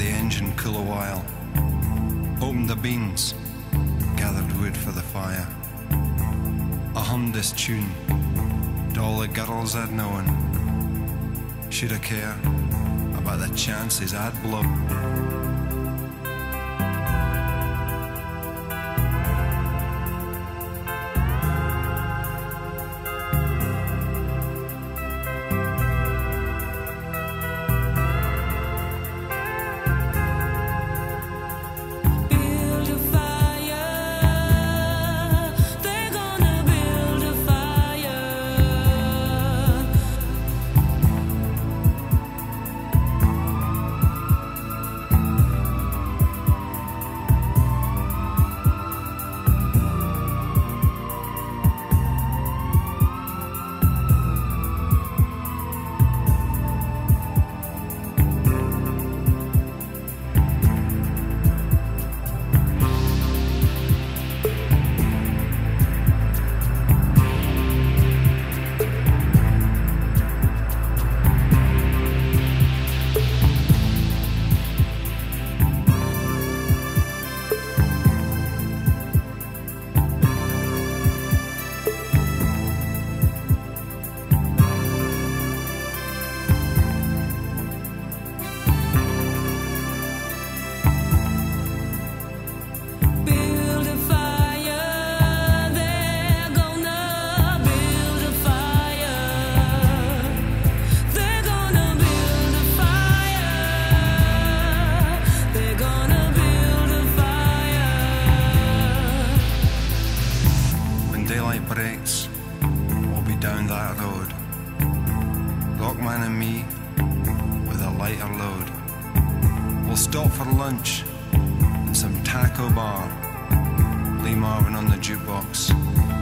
the engine cool a while. Opened the beans, gathered wood for the fire. I hummed this tune to all the girls I'd known. Should I care about the chances I'd blown? That road. Lockman and me, with a lighter load. We'll stop for lunch in some taco bar. Lee Marvin on the jukebox.